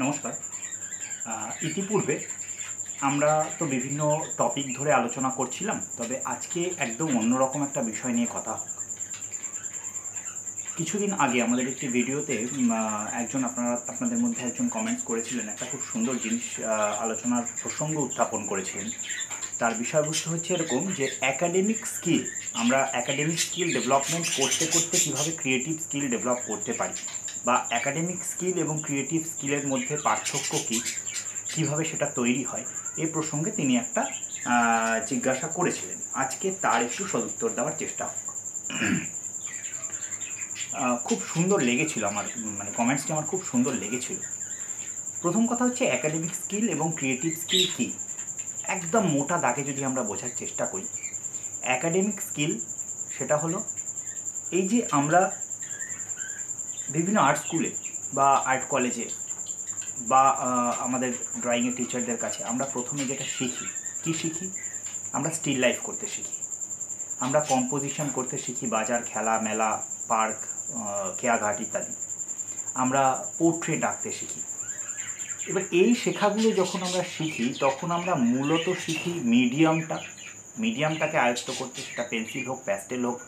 নমস্কার। ইতিপূর্বে আমরা তো বিভিন্ন টপিক ধরে আলোচনা করছিলাম, তবে আজকে একদম অন্যরকম একটা বিষয় নিয়ে কথা হোক। কিছুদিন আগে আমাদের একটি ভিডিওতে একজন আপনারা, আপনাদের মধ্যে একজন কমেন্টস করেছিলেন, একটা খুব সুন্দর জিনিস আলোচনার প্রসঙ্গ উত্থাপন করেছিলেন। তার বিষয়বস্তু হচ্ছে এরকম যে একাডেমিক স্কিল আমরা একাডেমিক স্কিল ডেভেলপমেন্ট করতে করতে কীভাবে ক্রিয়েটিভ স্কিল ডেভেলপ করতে পারি? বা একাডেমিক স্কিল এবং ক্রিয়েটিভ স্কিলের মধ্যে পার্থক্য কী? কীভাবে সেটা তৈরি হয়? এই প্রসঙ্গে তিনি একটা জিজ্ঞাসা করেছিলেন। আজকে তার একটু সদুত্তর দেওয়ার চেষ্টা হোক। খুব সুন্দর লেগেছিল আমার মানে কমেন্টসটি আমার খুব সুন্দর লেগেছিল। প্রথম কথা হচ্ছে একাডেমিক স্কিল এবং ক্রিয়েটিভ স্কিল কী? একদম মোটা দাগে যদি আমরা বোঝার চেষ্টা করি। একাডেমিক স্কিল সেটা হলো, এই যে আমরা বিভিন্ন আর্ট স্কুলে বা আর্ট কলেজে বা আমাদের ড্রয়িংয়ের টিচারদের কাছে আমরা প্রথমে যেটা শিখি, কি শিখি? আমরা স্টিল লাইফ করতে শিখি। আমরা কম্পোজিশন করতে শিখি, বাজার, খেলা, মেলা পার্ক খেয়াঘাট ইত্যাদি। আমরা পোর্ট্রেট আঁকতে শিখি। এবার এই শেখাগুলো যখন আমরা শিখি, তখন আমরা মূলত শিখি মিডিয়ামটা মিডিয়ামটাকে আয়ত্ত করতে, সেটা পেন্সিল হোক প্যাস্টেল হোক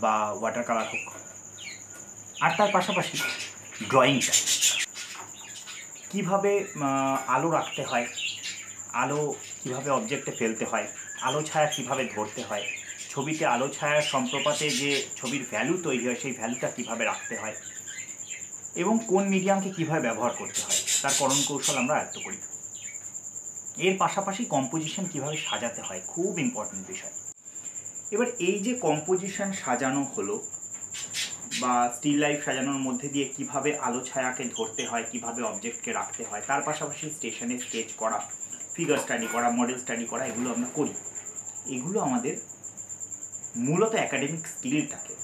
বা ওয়াটার কালার হোক। আর তার পাশাপাশি ড্রয়িংটা। কীভাবে আলো রাখতে হয়? আলো কীভাবে অবজেক্টে ফেলতে হয়? আলো ছায়া কীভাবে ধরতে হয়? ছবিতে আলো ছায়ার সম্প্রপাতে যে ছবির ভ্যালু তৈরি হয়, সেই ভ্যালুটা কীভাবে রাখতে হয়? এবং কোন মিডিয়ামকে কীভাবে ব্যবহার করতে হয়? তার করণ কৌশল আমরা আয়ত্ত করি। এর পাশাপাশি কম্পোজিশন কীভাবে সাজাতে হয়? খুব ইম্পর্টেন্ট বিষয়। এবার এই যে কম্পোজিশন সাজানো হলো বা স্টিল লাইফ সাজানোর মধ্যে দিয়ে কীভাবে আলো ছায়াকে ধরতে হয়, কীভাবে অবজেক্টকে রাখতে হয়, তার পাশাপাশি স্টেশনে স্কেচ করা ফিগার স্টাডি করা মডেল স্টাডি করা, এগুলো আমরা করি এগুলো আমাদের মূলত একাডেমিক স্কিলটাকে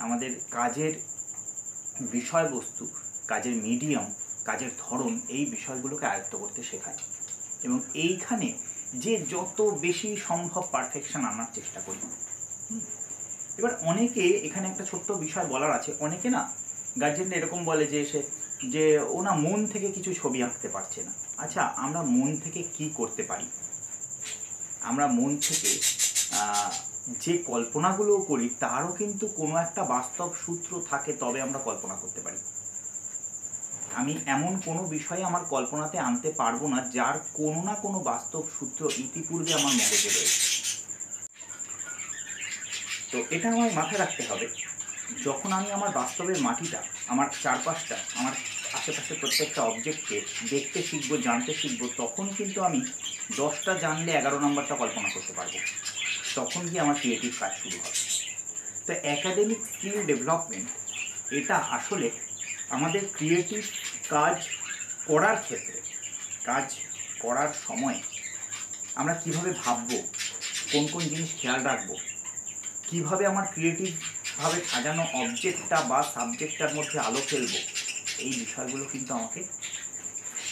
আমাদের কাজের বিষয়বস্তু, কাজের মিডিয়াম কাজের ধরন, এই বিষয়গুলোকে আয়ত্ত করতে শেখায় এবং এইখানে যে যত বেশি সম্ভব পারফেকশন আনার চেষ্টা করি। এবার অনেকে এখানে একটা ছোট্ট বিষয় বলার আছে। অনেকে না গার্জেনরা এরকম বলে যে সে, যে ও না মন থেকে কিছু ছবি আঁকতে পারছে না। আচ্ছা আমরা মন থেকে কি করতে পারি? আমরা মন থেকে যে কল্পনাগুলো করি, তারও কিন্তু কোনো একটা বাস্তব সূত্র থাকে, তবে আমরা কল্পনা করতে পারি। আমি এমন কোনো বিষয়ে আমার কল্পনাতে আনতে পারব না, যার কোনো না কোনো বাস্তব সূত্র ইতিপূর্বে আমার মগজে রয়েছে। তো এটা আমার মাথায় রাখতে হবে, যখন আমি আমার বাস্তবের মাটিটা, আমার চারপাশটা, আমার আশেপাশে প্রত্যেকটা অবজেক্টকে দেখতে শিখব, জানতে শিখব, তখন কিন্তু আমি দশটা জানলে এগারো নম্বরটা কল্পনা করতে পারব। তখন কি আমার ক্রিয়েটিভ কাজ শুরু হবে। তো একাডেমিক স্কিল ডেভেলপমেন্ট এটা আসলে আমাদের ক্রিয়েটিভ কাজ করার ক্ষেত্রে, কাজ করার সময় আমরা কীভাবে ভাববো, কোন কোন জিনিস খেয়াল রাখব কীভাবে আমার ক্রিয়েটিভভাবে সাজানো অবজেক্টটা বা সাবজেক্টটার মধ্যে আলো ফেলব? এই বিষয়গুলো কিন্তু আমাকে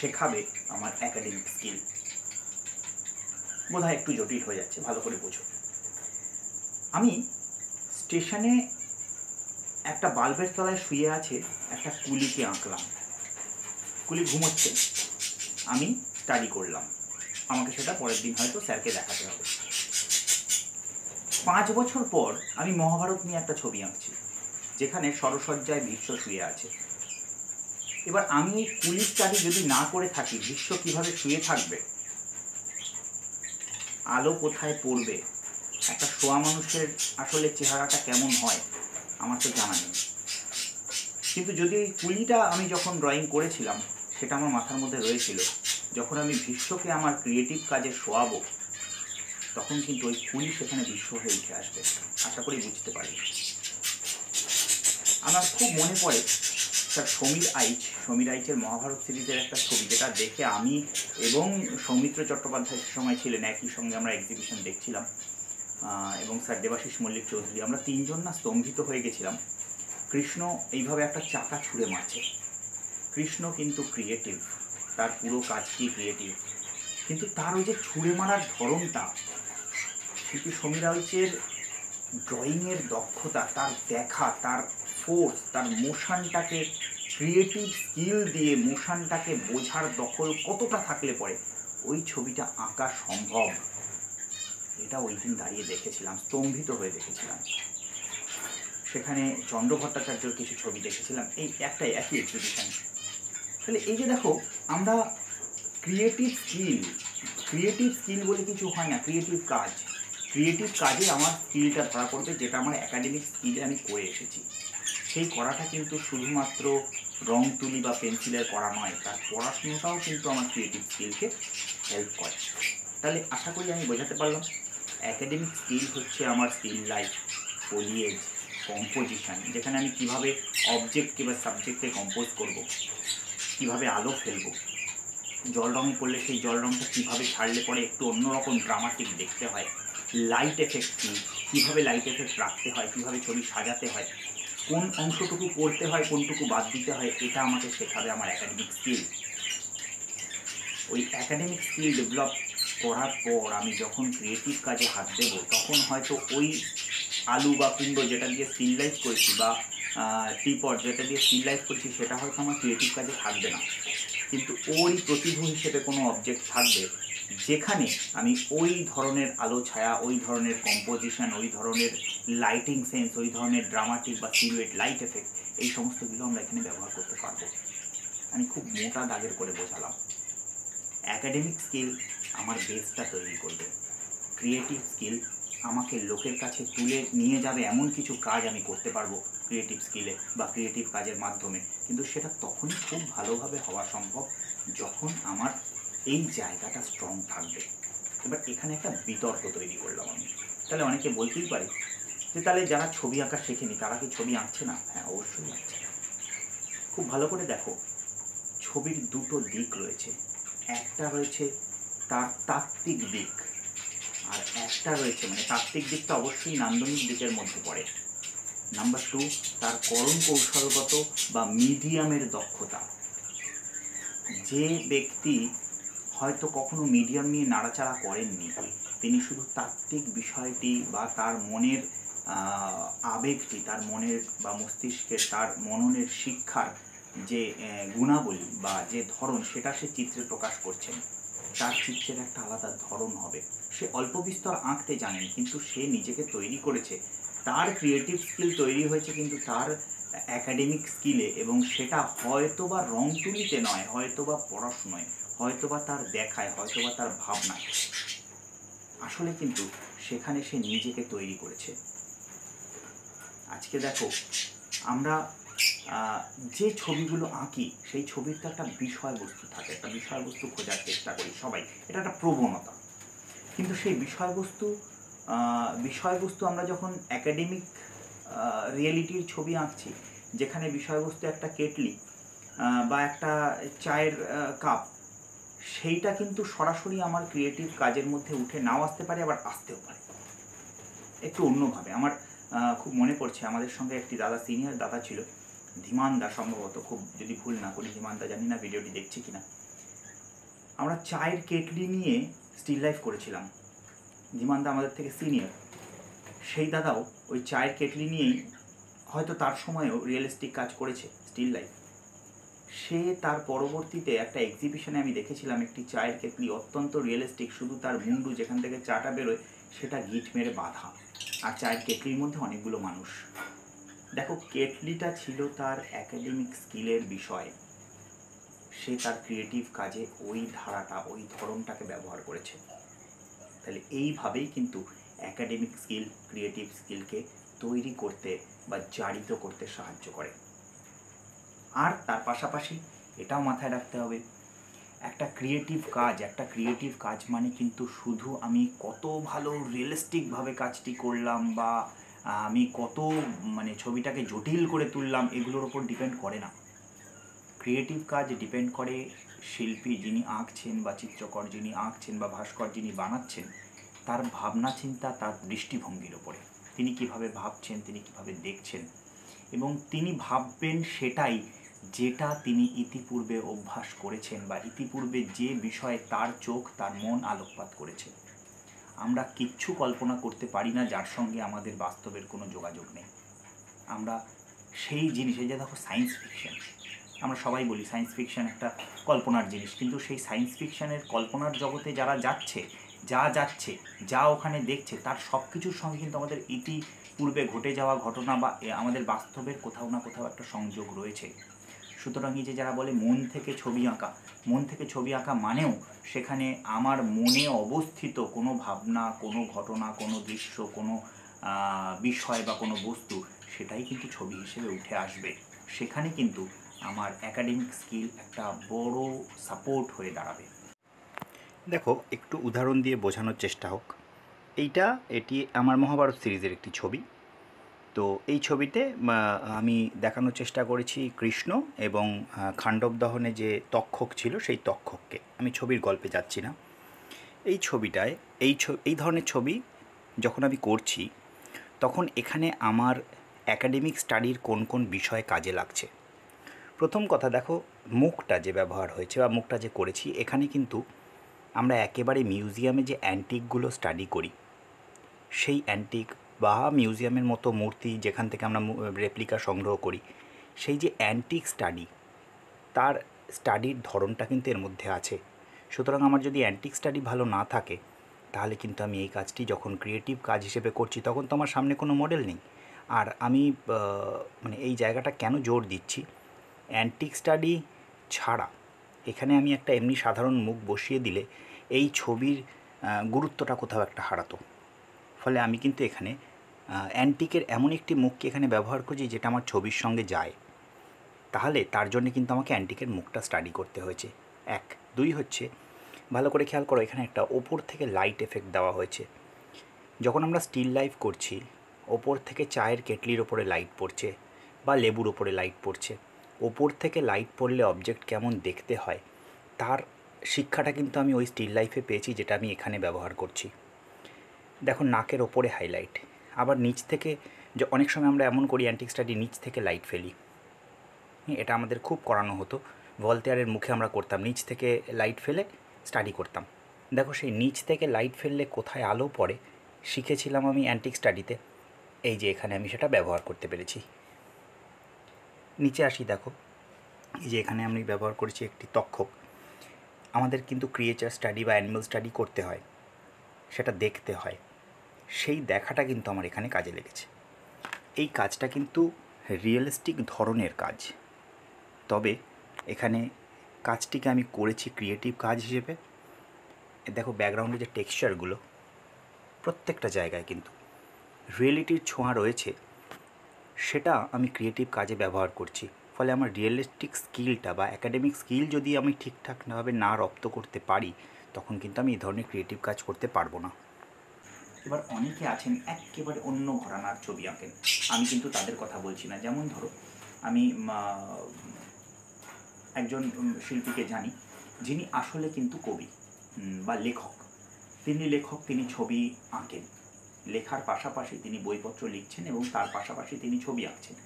শেখাবে আমার একাডেমিক স্কিল বোধহয় একটু জটিল হয়ে যাচ্ছে, ভালো করে বোঝো। আমি স্টেশনে একটা বাল্বের তলায় শুয়ে আছে, একটা কুলিকে আঁকলাম। কুলি ঘুমোচ্ছে। আমি স্টাডি করলাম। আমাকে সেটা পরের দিন হয়তো স্যারকে দেখাতে হবে। পাঁচ বছর পর আমি মহাভারত নিয়ে একটা ছবি আঁকছি, যেখানে সরসজ্জায় ভীষ্ম শুয়ে আছে। এবার আমি এই কুলি স্টাডি যদি না করে থাকি ভীষ্ম কীভাবে শুয়ে থাকবে? আলো কোথায় পড়বে? একটা শোয়া মানুষের আসলে চেহারাটা কেমন হয়, আমার তো জানা নেই। কিন্তু যদি ওই কুলিটা আমি যখন ড্রয়িং করেছিলাম, সেটা আমার মাথার মধ্যে রয়েছিল, যখন আমি বিশ্বকে আমার ক্রিয়েটিভ কাজে শোয়াবো তখন কিন্তু ওই কুলি সেখানে বিশ্ব হয়ে উঠে আসবে। আশা করি বুঝতে পারি। আমার খুব মনে পড়ে স্যার সমীর আইচ। সমীর আইচের মহাভারত সিরিজের একটা ছবি, যেটা দেখে আমি এবং সৌমিত্র চট্টোপাধ্যায় সময় ছিলেন, একই সঙ্গে আমরা এক্সিবিশন দেখছিলাম এবং স্যার দেবাশিস মল্লিক চৌধুরী। আমরা তিনজন না স্তম্ভিত হয়ে গেছিলাম। কৃষ্ণ এইভাবে একটা চাকা ছুঁড়ে মারছে। কৃষ্ণ কিন্তু ক্রিয়েটিভ তার পুরো কাজটি ক্রিয়েটিভ কিন্তু তার ওই যে ছুঁড়ে মারার ধরনটা শিল্পী সমীর আইচের ড্রয়িংয়ের দক্ষতা, তার দেখা, তার ফোর্স তার মোশানটাকে ক্রিয়েটিভ স্কিল দিয়ে মোশানটাকে বোঝার দখল কতটা থাকলে পরে? ওই ছবিটা আঁকা সম্ভব। এটা ওই দিন দাঁড়িয়ে দেখেছিলাম, স্তম্ভিত হয়ে দেখেছিলাম। সেখানে চন্দ্র ভট্টাচার্যর কিছু ছবি দেখেছিলাম, এই একটাই একই এক্সিবিশন তাহলে এই যে দেখো, আমরা ক্রিয়েটিভ স্কিল ক্রিয়েটিভ স্কিল বলে কিছু হয় না ক্রিয়েটিভ কাজ। ক্রিয়েটিভ কাজে আমার স্কিলটা ধরা পড়বে, যেটা আমার একাডেমিক স্কিলে আমি করে এসেছি। সেই করাটা কিন্তু শুধুমাত্র রং তুলি বা পেন্সিলের করা নয়, তার পড়াশুনোটাও কিন্তু আমার ক্রিয়েটিভ স্কিলকে হেল্প করে। তাহলে আশা করি আমি বোঝাতে পারলাম অ্যাকাডেমিক স্কিল হচ্ছে আমার স্কিল লাইফ ফোলিয়েজ কম্পোজিশন যেখানে আমি কীভাবে অবজেক্টকে বা সাবজেক্টকে কম্পোজ করব, কীভাবে আলো ফেলব, জল রঙে করলে সেই জল রঙটা কীভাবে ছাড়লে পরে একটু অন্যরকম ড্রামাটিক দেখতে হয় লাইট এফেক্ট কী? কীভাবে লাইট এফেক্ট রাখতে হয়? কীভাবে ছবি সাজাতে হয়? কোন অংশটুকু করতে হয়, কোনটুকু বাদ দিতে হয়, এটা আমাকে শেখাবে আমার একাডেমিক স্কিল ওই একাডেমিক স্কিল ডেভেলপ করার পর আমি যখন ক্রিয়েটিভ কাজে হাত দেব, তখন হয়তো ওই আলু বা কুমড়ো যেটা দিয়ে স্টিল লাইফ করেছি বা টিপট যেটা দিয়ে স্টিল লাইফ করছি, সেটা হয়তো আমার ক্রিয়েটিভ কাজে থাকবে না। কিন্তু ওই প্রতিভূ হিসেবে কোনো অবজেক্ট থাকবে যেখানে আমি ওই ধরনের আলো, ছায়া, ওই ধরনের কম্পোজিশন ওই ধরনের লাইটিং সেন্স ওই ধরনের ড্রামাটিক বা সিলুয়েট লাইট এফেক্ট এই সমস্তগুলো আমরা এখানে ব্যবহার করতে পারব। আমি খুব মোটা দাগের করে বোঝালাম অ্যাকাডেমিক স্কিল আমার বেসটা তৈরি করবে। ক্রিয়েটিভ স্কিল আমাকে লোকের কাছে তুলে নিয়ে যাবে এমন কিছু কাজ আমি করতে পারব ক্রিয়েটিভ স্কিলে বা ক্রিয়েটিভ কাজের মাধ্যমে। কিন্তু সেটা তখনই খুব ভালোভাবে হওয়া সম্ভব যখন আমার এই জায়গাটা স্ট্রং থাকবে। এবার এখানে একটা বিতর্ক তৈরি করলাম আমি। তাহলে অনেকে বলতেই পারে যে, তাহলে যারা ছবি আঁকা শেখেনি, তারা কি ছবি আঁকছে না? হ্যাঁ অবশ্যই আঁকছে। খুব ভালো করে দেখো, ছবির দুটো দিক রয়েছে। একটা রয়েছে তার তাত্ত্বিক দিক আর একটা রয়েছে মানে তাত্ত্বিক দিকটা অবশ্যই নান্দনিক দিকের মধ্যে পড়ে। নাম্বার টু তার করণ কৌশলগত বা মিডিয়ামের দক্ষতা। যে ব্যক্তি হয়তো কখনো মিডিয়াম নিয়ে নাড়াচাড়া করেননি। তিনি শুধু তাত্ত্বিক বিষয়টি বা তার মনের আবেগটি, তার মনের বা মস্তিষ্কের, তার মননের শিক্ষার যে গুণাবলী বা যে ধরন, সেটা সে চিত্রে প্রকাশ করছেন। তার চিত্রের একটা আলাদা ধরন হবে। সে অল্প বিস্তর আঁকতে জানেন, কিন্তু সে নিজেকে তৈরি করেছে। তার ক্রিয়েটিভ স্কিল তৈরি হয়েছে, কিন্তু তার একাডেমিক স্কিলে এবং সেটা হয়তো বা রং তুলিতে নয় হয়তো বা পড়াশুনোয় হয়তো বা তার দেখায় হয়তো বা তার ভাবনায়। আসলে কিন্তু সেখানে সে নিজেকে তৈরি করেছে। আজকে দেখো, আমরা যে ছবিগুলো আঁকি, সেই ছবির তো একটা বিষয়বস্তু থাকে, একটা বিষয়বস্তু খোঁজার চেষ্টা করি সবাই, এটা একটা প্রবণতা। কিন্তু সেই বিষয়বস্তু বিষয়বস্তু আমরা যখন একাডেমিক রিয়েলিটির ছবি আঁকছি, যেখানে বিষয়বস্তু একটা কেটলি বা একটা চায়ের কাপ, সেইটা কিন্তু সরাসরি আমার ক্রিয়েটিভ কাজের মধ্যে উঠে, নাও আসতে পারে, আবার আসতেও পারে। একটু অন্যভাবে, আমার খুব মনে পড়ছে, আমাদের সঙ্গে একটি দাদা সিনিয়র দাদা ছিল, ধীমান দা সম্ভবত, খুব যদি ভুল না করি, ধীমান দা জানি না ভিডিওটি দেখছি কিনা। আমরা চায়ের কেটলি নিয়ে স্টিল লাইফ করেছিলাম। ধীমান দা আমাদের থেকে সিনিয়র সেই দাদাও ওই চায়ের কেটলি নিয়েই হয়তো তার সময়ও রিয়েলিস্টিক কাজ করেছে স্টিল লাইফ সে তার পরবর্তীতে একটা এক্সিবিশনে আমি দেখেছিলাম, একটি চায়ের কেটলি অত্যন্ত রিয়েলিস্টিক শুধু তার মুন্ডু যেখান থেকে চাটা বেরোয়, সেটা গিট মেরে বাঁধা। আর চায়ের কেটলির মধ্যে অনেকগুলো মানুষ। দেখো, কেটলিটা ছিল তার একাডেমিক স্কিলের বিষয়। সে তার ক্রিয়েটিভ কাজে ওই ধারাটা, ওই ধরনটাকে ব্যবহার করেছে। তাহলে এইভাবেই কিন্তু একাডেমিক স্কিল ক্রিয়েটিভ স্কিলকে তৈরি করতে বা জারিত করতে সাহায্য করে। আর তার পাশাপাশি এটাও মাথায় রাখতে হবে, একটা ক্রিয়েটিভ কাজ, একটা ক্রিয়েটিভ কাজ মানে কিন্তু শুধু আমি কত ভালো রিয়েলিস্টিকভাবে কাজটি করলাম বা আমি কত মানে ছবিটাকে জটিল করে তুললাম, এগুলোর ওপর ডিপেন্ড করে না। ক্রিয়েটিভ কাজ ডিপেন্ড করে শিল্পী যিনি আঁকছেন বা চিত্রকর যিনি আঁকছেন বা ভাস্কর যিনি বানাচ্ছেন তার ভাবনা চিন্তা, তার দৃষ্টিভঙ্গির ওপরে তিনি কীভাবে ভাবছেন, তিনি কীভাবে দেখছেন? এবং তিনি ভাববেন সেটাই যেটা তিনি ইতিপূর্বে অভ্যাস করেছেন বা ইতিপূর্বে যে বিষয়ে তার চোখ, তার মন আলোকপাত করেছে। আমরা কিচ্ছু কল্পনা করতে পারি না, যার সঙ্গে আমাদের বাস্তবের কোনো যোগাযোগ নেই। আমরা সেই জিনিসে যে দেখো সায়েন্স ফিকশন আমরা সবাই বলি সায়েন্স ফিকশন একটা কল্পনার জিনিস, কিন্তু সেই সায়েন্স ফিকশনের কল্পনার জগতে যারা যাচ্ছে যা যাচ্ছে, যা ওখানে দেখছে, তার সব কিছুর সঙ্গে কিন্তু আমাদের ইতি পূর্বে ঘটে যাওয়া ঘটনা বা আমাদের বাস্তবের কোথাও না কোথাও একটা সংযোগ রয়েছে। সুতরাং এই যে যারা বলে মন থেকে ছবি আঁকা, মন থেকে ছবি আঁকা মানেও সেখানে আমার মনে অবস্থিত কোনো ভাবনা, কোনো ঘটনা, কোনো দৃশ্য, কোনো বিষয় বা কোনো বস্তু, সেটাই কিন্তু ছবি হিসেবে উঠে আসবে। সেখানে কিন্তু আমার একাডেমিক স্কিল একটা বড় সাপোর্ট হয়ে দাঁড়াবে। দেখো, একটু উদাহরণ দিয়ে বোঝানোর চেষ্টা হোক। এইটা, এটি আমার মহাভারত সিরিজের একটি ছবি। তো এই ছবিতে আমি দেখানোর চেষ্টা করেছি কৃষ্ণ এবং খাণ্ডব দহনে যে তক্ষক ছিল, সেই তক্ষককে। আমি ছবির গল্পে যাচ্ছি না। এই ছবিটায়, এই এই ধরনের ছবি যখন আমি করছি, তখন এখানে আমার একাডেমিক স্টাডির কোন কোন বিষয় কাজে লাগছে। প্রথম কথা, দেখো, মুখটা যে ব্যবহার হয়েছে বা মুখটা যে করেছি, এখানে কিন্তু আমরা একেবারে মিউজিয়ামে যে অ্যান্টিকগুলো স্টাডি করি, সেই অ্যান্টিক বা মিউজিয়ামের মতো মূর্তি যেখান থেকে আমরা রেপ্লিকা সংগ্রহ করি, সেই যে অ্যান্টিক স্টাডি, তার স্টাডির ধরনটা কিন্তু এর মধ্যে আছে। সুতরাং আমার যদি অ্যান্টিক স্টাডি ভালো না থাকে, তাহলে কিন্তু আমি এই কাজটি যখন ক্রিয়েটিভ কাজ হিসেবে করছি, তখন তো আমার সামনে কোনো মডেল নেই। আর আমি মানে এই জায়গাটা কেন জোর দিচ্ছি? অ্যান্টিক স্টাডি ছাড়া, এখানে আমি একটা এমনি সাধারণ মুখ বসিয়ে দিলে এই ছবির গুরুত্বটা কোথাও একটা হারাতো। ফলে আমি কিন্তু এখানে অ্যান্টিকের এমন একটি মুখকে এখানে ব্যবহার করছি যেটা আমার ছবির সঙ্গে যায়। তাহলে তার জন্য কিন্তু আমাকে অ্যান্টিকের মুখটা স্টাডি করতে হয়েছে। এক। দুই হচ্ছে, ভালো করে খেয়াল করো, এখানে একটা ওপর থেকে লাইট এফেক্ট দেওয়া হয়েছে। যখন আমরা স্টিল লাইফ করছি, ওপর থেকে চায়ের কেটলির ওপরে লাইট পড়ছে বা লেবুর ওপরে লাইট পড়ছে। ওপর থেকে লাইট পড়লে অবজেক্ট কেমন দেখতে হয়, তার শিক্ষাটা কিন্তু আমি ওই স্টিল লাইফে পেয়েছি, যেটা আমি এখানে ব্যবহার করছি। দেখো, নাকের ওপরে হাইলাইট আবার নিচ থেকে যে অনেক সময় আমরা এমন করি অ্যান্টিক স্টাডি নিচ থেকে লাইট ফেলি। এটা আমাদের খুব করানো হতো। ভলতেয়ারের মুখে আমরা করতাম। নিচ থেকে লাইট ফেলে স্টাডি করতাম। দেখো, সেই নিচ থেকে লাইট ফেললে কোথায় আলো পড়ে, শিখেছিলাম আমি অ্যান্টিক স্টাডিতে এই যে এখানে আমি সেটা ব্যবহার করতে পেরেছি। নিচে আসি, দেখো। এই যে এখানে আমি ব্যবহার করেছি একটি তক্ষক। আমাদের কিন্তু ক্রিয়েচার স্টাডি বা অ্যানিমাল স্টাডি করতে হয়, সেটা দেখতে হয়। সেই দেখাটা কিন্তু আমার এখানে কাজে লেগেছে। এই কাজটা কিন্তু রিয়েলিস্টিক ধরনের কাজ। তবে এখানে কাজটিকে আমি করেছি ক্রিয়েটিভ কাজ হিসেবে। দেখো ব্যাকগ্রাউন্ডে যে টেক্সচারগুলো প্রত্যেকটা জায়গায় কিন্তু রিয়েলিটির ছোঁয়া রয়েছে, সেটা আমি ক্রিয়েটিভ কাজে ব্যবহার করছি। ফলে আমার রিয়েলিস্টিক স্কিলটা বা একাডেমিক স্কিল যদি আমি ঠিকঠাকভাবে না রপ্ত করতে পারি, তখন কিন্তু আমি এই ধরনের ক্রিয়েটিভ কাজ করতে পারব না। এবার অনেকে আছেন একেবারে অন্য ঘরানার ছবি আঁকেন। আমি কিন্তু তাদের কথা বলছি না। যেমন ধরো, আমি একজন শিল্পীকে জানি। যিনি আসলে কিন্তু কবি বা লেখক। তিনি লেখক, তিনি ছবি আঁকেন। লেখার পাশাপাশি তিনি বইপত্র লিখছেন এবং তার পাশাপাশি তিনি ছবি আঁকছেন।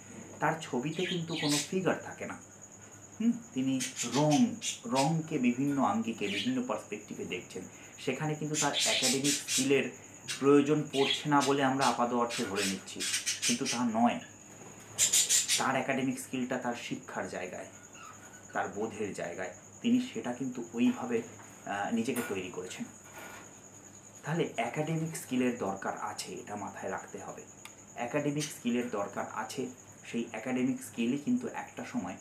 তার ছবিতে কিন্তু কোনো ফিগার থাকে না। হুম? তিনি রং, রংকে বিভিন্ন আঙ্গিকে, বিভিন্ন পার্সপেক্টিভে দেখছেন। সেখানে কিন্তু তার একাডেমিক স্কিলের প্রয়োজন পড়ছে না বলে আমরা আপাত অর্থে ধরে নিচ্ছি। কিন্তু তা নয়। তার একাডেমিক স্কিলটা তার শিক্ষার জায়গায়, তার বোধের জায়গায়। তিনি সেটা কিন্তু ওইভাবে নিজেকে তৈরি করেছেন। তাহলে একাডেমিক স্কিলের দরকার আছে, এটা মাথায় রাখতে হবে। একাডেমিক স্কিলের দরকার আছে সেই একাডেমিক স্কিলই কিন্তু একটা সময়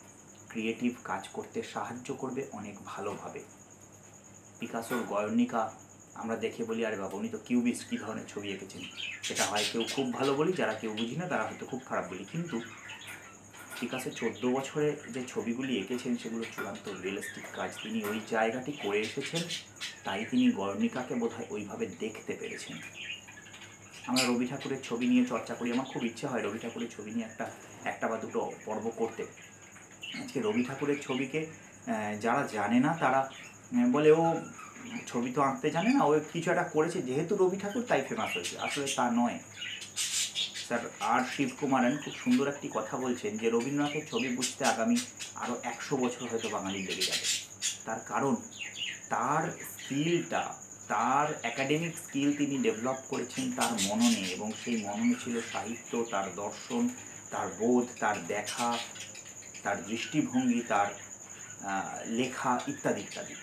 ক্রিয়েটিভ কাজ করতে সাহায্য করবে অনেক ভালোভাবে। পিকাসোর গয়নিকা আমরা দেখে বলি, আরে বাবা, উনি তো কিউবিস্ট কী ধরনের ছবি এঁকেছেন? সেটা হয় কেউ খুব ভালো বলি, যারা কেউ বুঝি না, তারা হয়তো খুব খারাপ বলি। কিন্তু পিকাসো চোদ্দ বছরে যে ছবিগুলি এঁকেছেন, সেগুলো চূড়ান্ত রিয়েলিস্টিক কাজ। তিনি ওই জায়গাটি করে এসেছেন, তাই তিনি গর্ণিকাকে বোধহয় ওইভাবে দেখতে পেরেছেন। আমরা রবি ঠাকুরের ছবি নিয়ে চর্চা করি। আমার খুব ইচ্ছে হয় রবি ঠাকুরের ছবি নিয়ে একটা একটা বা দুটো পর্ব করতে। আজকে রবি ঠাকুরের ছবিকে যারা জানে না তারা বলে ও ছবি তো আঁকতে জানে না, ও কিছু একটা করেছে। যেহেতু রবি ঠাকুর তাই ফেমাস হয়েছে, আসলে তা নয়। স্যার আর শিবকুমারন খুব সুন্দর একটি কথা বলছেন যে, রবীন্দ্রনাথের ছবি বুঝতে আগামী আরও একশো বছর হয়তো বাঙালি লেগে যাবে। তার কারণ, তার স্কিলটা তার একাডেমিক স্কিল তিনি ডেভেলপ করেছেন তার মননে এবং সেই মননে ছিল সাহিত্য, তার দর্শন, তার বোধ, তার দেখা, তার দৃষ্টিভঙ্গি, তার লেখা ইত্যাদি ইত্যাদি।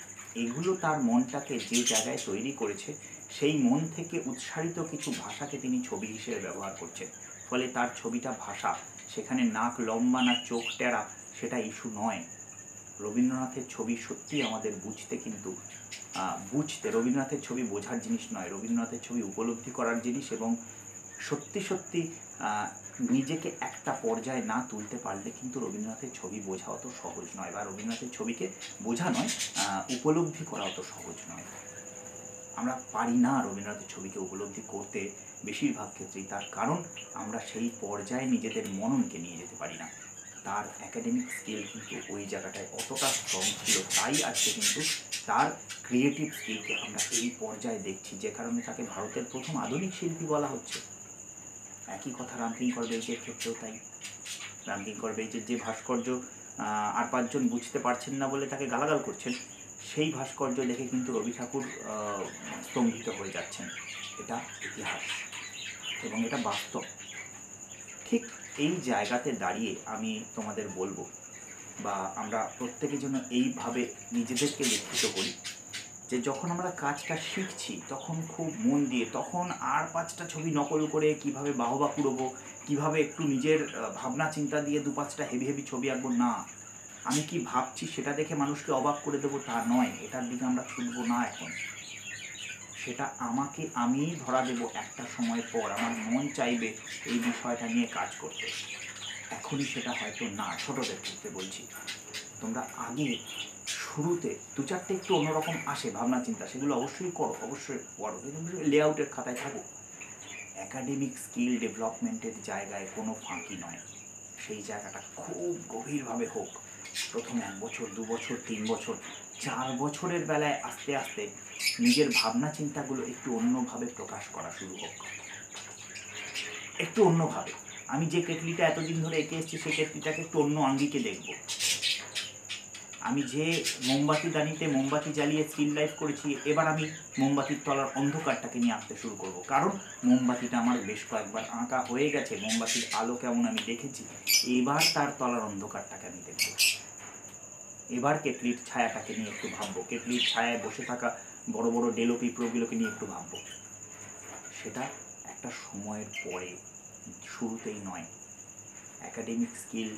এগুলো তার মনটাকে যে জায়গায় তৈরি করেছে, সেই মন থেকে উৎসারিত কিছু ভাষাকে তিনি ছবি হিসেবে ব্যবহার করছেন। ফলে তার ছবিটা ভাষা, সেখানে নাক লম্বা না চোখ টেরা, সেটা ইস্যু নয়। রবীন্দ্রনাথের ছবি সত্যি আমাদের বুঝতে কিন্তু বুঝতে। রবীন্দ্রনাথের ছবি বোঝার জিনিস নয়। রবীন্দ্রনাথের ছবি উপলব্ধি করার জিনিস এবং সত্যি সত্যি নিজেকে একটা পর্যায়ে না তুলতে পারলে কিন্তু রবীন্দ্রনাথের ছবি বোঝা অত সহজ নয় বা রবীন্দ্রনাথের ছবিকে বোঝা নয় উপলব্ধি করা অত সহজ নয়। আমরা পারি না রবীন্দ্রনাথের ছবিকে উপলব্ধি করতে বেশিরভাগ ক্ষেত্রেই। তার কারণ আমরা সেই পর্যায়ে নিজেদের মননকে নিয়ে যেতে পারি না। তার অ্যাকাডেমিক স্কিল কিন্তু ওই জায়গাটায় অতটা স্ট্রং ছিল। তাই আজকে কিন্তু তার ক্রিয়েটিভ স্কিলকে আমরা এই পর্যায়ে দেখছি, যে কারণে তাকে ভারতের প্রথম আধুনিক শিল্পী বলা হচ্ছে। একই কথা রামকিঙ্কর বেইজের ক্ষেত্রেও তাই। রামকিঙ্কর বেইজের যে ভাস্কর্য আর পাঁচজন বুঝতে পারছেন না বলে তাকে গালাগাল করছেন, সেই ভাস্কর্য দেখে কিন্তু রবি ঠাকুর স্তম্ভিত হয়ে যাচ্ছেন। এটা ইতিহাস এবং এটা বাস্তব। ঠিক এই জায়গাতে দাঁড়িয়ে আমি তোমাদের বলব বা আমরা প্রত্যেকের জন্য এইভাবে নিজেদেরকে লিখিত করি যে যখন আমরা কাজটা শিখছি, তখন খুব মন দিয়ে, তখন আর পাঁচটা ছবি নকল করে কীভাবে বাহবা কুড়বো, কীভাবে একটু নিজের ভাবনা চিন্তা দিয়ে দু পাঁচটা হেভি হেভি ছবি আঁকবো, না। আমি কি ভাবছি সেটা দেখে মানুষকে অবাক করে দেবো? তা নয়। এটার দিকে আমরা ছুটবো না এখন। সেটা আমাকে আমিই ধরা দেব একটা সময় পর। আমার মন চাইবে এই বিষয়টা নিয়ে কাজ করতে। এখনই সেটা হয়তো না, ছোটদের ক্ষেত্রে বলছি। তোমরা আগে শুরুতে দু চারটে একটু অন্যরকম আসে ভাবনা চিন্তা, সেগুলো অবশ্যই করো অবশ্যই করো। লেআউটের খাতায় থাকো। একাডেমিক স্কিল ডেভেলপমেন্টের জায়গায় কোনো ফাঁকি নয়। সেই জায়গাটা খুব গভীরভাবে হোক। প্রথম এক বছর, দু বছর, তিন বছর, চার বছরের বেলায় আস্তে আস্তে নিজের ভাবনা চিন্তাগুলো একটু অন্যভাবে প্রকাশ করা শুরু হোক একটু অন্যভাবে। আমি যে কেটলিটা এতদিন ধরে এঁকে এসেছি, সেই কেটলিটাকে একটু অন্য আঙ্গিকে দেখব। আমি যে মোমবাতি দানিতে মোমবাতি জ্বালিয়ে স্টিল লাইফ করেছি, এবার আমি মোমবাতির তলার অন্ধকারটাকে নিয়ে আঁকতে শুরু করব। কারণ মোমবাতিটা আমার বেশ কয়েকবার আঁকা হয়ে গেছে, মোমবাতির আলো কেমন আমি দেখেছি, এবার তার তলার অন্ধকারটাকে আমি দেখব। এবার কেটলির ছায়াটাকে নিয়ে একটু ভাববো। কেটলির ছায়ায় বসে থাকা বড় বড় ডেলো পিঁপড়োগুলোকে নিয়ে একটু ভাববো। সেটা একটা সময়ের পরে, শুরুতেই নয়। একাডেমিক স্কিল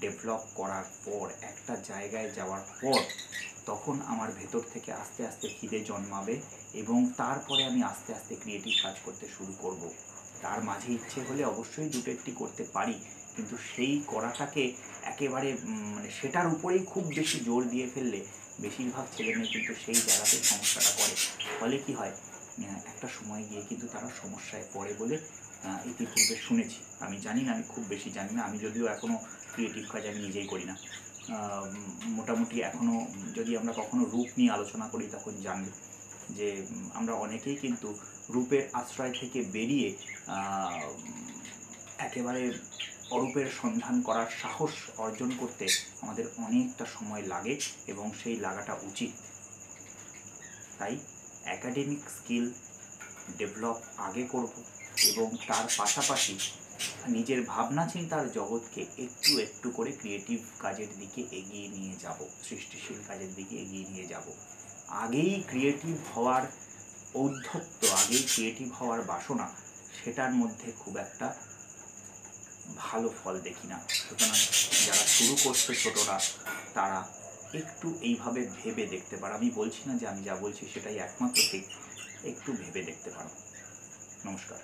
ডেভেলপ করার পর, একটা জায়গায় যাওয়ার পর, তখন আমার ভেতর থেকে আস্তে আস্তে খিদে জন্মাবে এবং তারপরে আমি আস্তে আস্তে ক্রিয়েটিভ কাজ করতে শুরু করব। তার মাঝে ইচ্ছে হলে অবশ্যই দুটো একটি করতে পারি, কিন্তু সেই করাটাকে একেবারে মানে সেটার উপরেই খুব বেশি জোর দিয়ে ফেললে বেশিরভাগ ছেলেমেয়ে কিন্তু সেই জায়গাতে সমস্যাটা করে। ফলে কি হয়? একটা সময় গিয়ে কিন্তু তারা সমস্যায় পড়ে বলে ইতিপূর্বে শুনেছি। আমি জানি না, আমি খুব বেশি জানি না। আমি যদিও এখনও ক্রিয়েটিভ কাজ আমি নিজেই করি না। মোটামুটি এখনও যদি আমরা কখনো রূপ নিয়ে আলোচনা করি, তখন জানবে যে আমরা অনেকেই কিন্তু রূপের আশ্রয় থেকে বেরিয়ে একেবারে অরূপের সন্ধান করার সাহস অর্জন করতে আমাদের অনেকটা সময় লাগে এবং সেই লাগাটা উচিত। তাই একাডেমিক স্কিল ডেভেলপ আগে করব এবং তার পাশাপাশি নিজের ভাবনা চিন্তার জগৎকে একটু একটু করে ক্রিয়েটিভ কাজের দিকে এগিয়ে নিয়ে যাব, সৃষ্টিশীল কাজের দিকে এগিয়ে নিয়ে যাব। আগেই ক্রিয়েটিভ হওয়ার ঔদ্ধত্য, আগেই ক্রিয়েটিভ হওয়ার বাসনা, সেটার মধ্যে খুব একটা ভালো ফল দেখি না। সুতরাং যারা শুরু করছে ছোটরা, তারা একটু এইভাবে ভেবে দেখতে পারো। আমি বলছি না যে আমি যা বলছি সেটাই একমাত্র ঠিক, একটু ভেবে দেখতে পারো। নমস্কার।